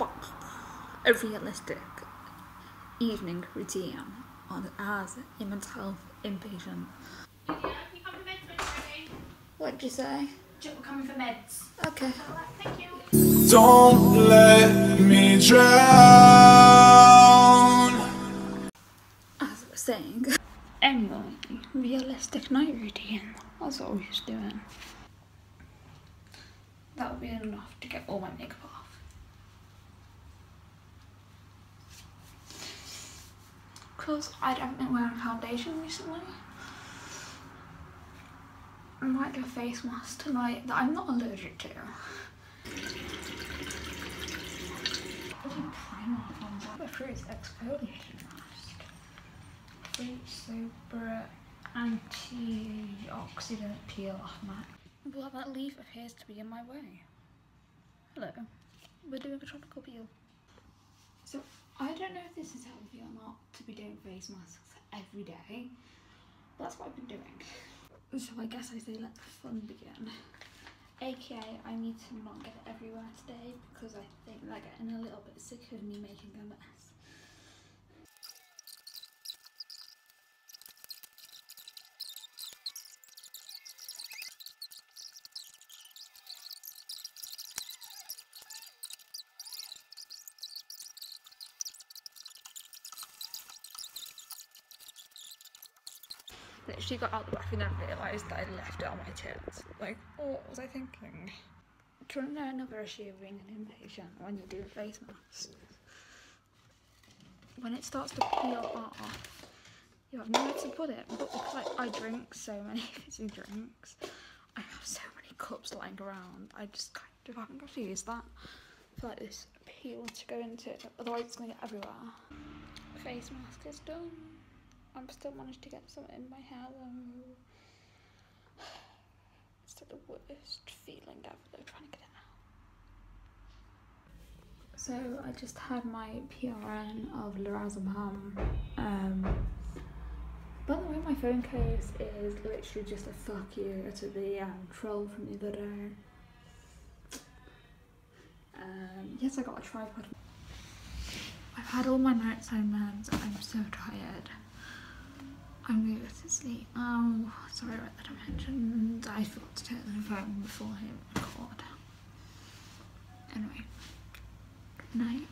a realistic evening routine on as a mental health inpatient. What'd you say? We're coming for meds. Okay. Thank you. Don't let me drown. As I was saying. Anyway, realistic night routine. That's what we was doing. That would be enough to get all my makeup off. Because I haven't been wearing foundation recently. I might do a face mask tonight that I'm not allergic to. The fruit exfoliating mask. Fruit super antioxidant peel off mask. Well, that leaf appears to be in my way. Hello. We're doing a tropical peel. So I don't know if this is healthy or not to be doing face masks every day. But that's what I've been doing. So I guess I say let the fun begin. AKA I need to not get it everywhere today because I think they're getting a little bit sick of me making a mess. Literally got out the bathroom and then realised that I'd left it on my chest. Like, what was I thinking? You to know another issue of being an inpatient when you do face masks? When it starts to peel off, you have nowhere to put it. But because I, I drink so many fizzy drinks, I have so many cups lying around. I just kind of haven't got to use that for like this peel to go into. It. Otherwise, it's going to get everywhere. Face mask is done. I've still managed to get some in my hair though. It's the worst feeling ever though, trying to get it out. So I just had my PRN of Lorazepam. Um, by the way, my phone case is literally just a fuck you to the um, troll from the other day. Um, yes, I got a tripod. I've had all my nighttime meds. I'm so tired. I'm gonna go to sleep. Oh, sorry about that I mentioned. I forgot to turn the phone before I record. Anyway, good night.